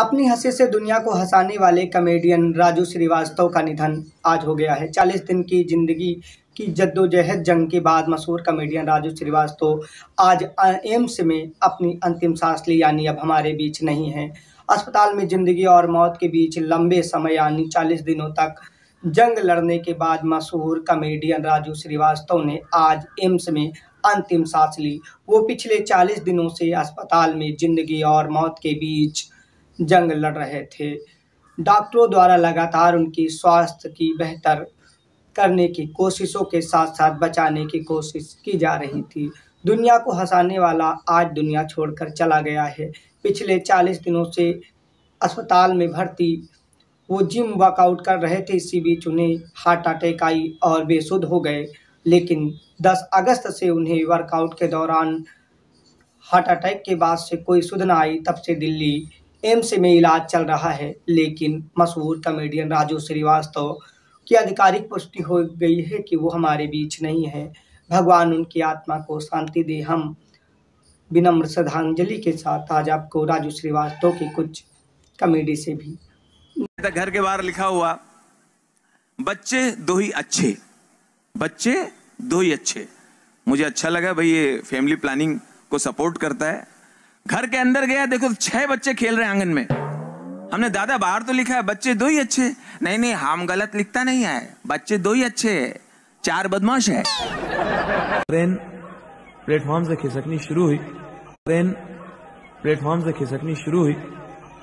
अपनी हँसी से दुनिया को हंसाने वाले कॉमेडियन राजू श्रीवास्तव का निधन आज हो गया है। चालीस दिन की ज़िंदगी की जद्दोजहद जंग के बाद मशहूर कॉमेडियन राजू श्रीवास्तव आज एम्स में अपनी अंतिम सांस ली, यानी अब हमारे बीच नहीं है। अस्पताल में ज़िंदगी और मौत के बीच लंबे समय, यानी चालीस दिनों तक जंग लड़ने के बाद मशहूर कॉमेडियन राजू श्रीवास्तव ने आज एम्स में अंतिम सांस ली। वो पिछले चालीस दिनों से अस्पताल में ज़िंदगी और मौत के बीच जंग लड़ रहे थे। डॉक्टरों द्वारा लगातार उनकी स्वास्थ्य की बेहतर करने की कोशिशों के साथ साथ बचाने की कोशिश की जा रही थी। दुनिया को हंसाने वाला आज दुनिया छोड़कर चला गया है। पिछले चालीस दिनों से अस्पताल में भर्ती, वो जिम वर्कआउट कर रहे थे, इसी बीच उन्हें हार्ट अटैक आई और बेसुध हो गए। लेकिन 10 अगस्त से उन्हें वर्कआउट के दौरान हार्ट अटैक के बाद से कोई सुध न आई। तब से दिल्ली एम्स में इलाज चल रहा है, लेकिन मशहूर कॉमेडियन राजू श्रीवास्तव की आधिकारिक पुष्टि हो गई है कि वो हमारे बीच नहीं है। भगवान उनकी आत्मा को शांति दे, हम विनम्र श्रद्धांजलि के साथ आज आपको राजू श्रीवास्तव की कुछ कॉमेडी से भी घर के बाहर लिखा हुआ, बच्चे दो ही अच्छे। बच्चे दो ही अच्छे। मुझे अच्छा लगा भाई, ये फैमिली प्लानिंग को सपोर्ट करता है। घर के अंदर गया, देखो छह बच्चे खेल रहे आँगन में। हमने, दादा, बाहर तो लिखा है, बच्चे दो ही अच्छे नहीं नहीं, हम गलत लिखता नहीं है। बच्चे दो ही अच्छे है। चार बदमाश है। ट्रेन प्लेटफॉर्म से खिसकनी शुरू हुई। ट्रेन प्लेटफॉर्म से खिसकनी शुरू हुई।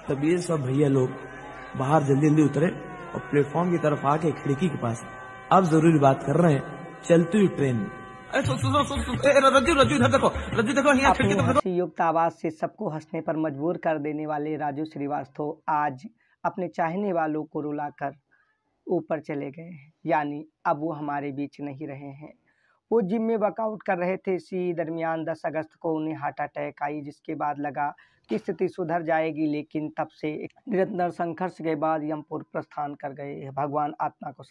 तब ये सब भैया लोग बाहर जल्दी जल्दी उतरे और प्लेटफॉर्म की तरफ़ आके खिड़की के पास। अब ज़रूरी बात कर रहे हैं चलती हुई ट्रेन में। अरे सु- सु- सु- सु- सु- ए, रज्जू रज्जू इधर देखो रज्जू देखो यहाँ खिड़की तरफ़ हँसी युक्त आवाज़ से सबको हंसने पर मजबूर कर देने वाले राजू श्रीवास्तव आज अपने चाहने वालों को रुलाकर ऊपर चले गए हैं। यानी अब वो हमारे बीच नहीं रहे हैं। वो जिम में वर्कआउट कर रहे थे। इसी दरमियान 10 अगस्त को उन्हें हार्ट अटैक आई जिसके बाद लगा कि स्थिति सुधर जाएगी लेकिन तब से निरंतर संघर्ष के बाद यमपुर प्रस्थान कर गए भगवान आत्मा को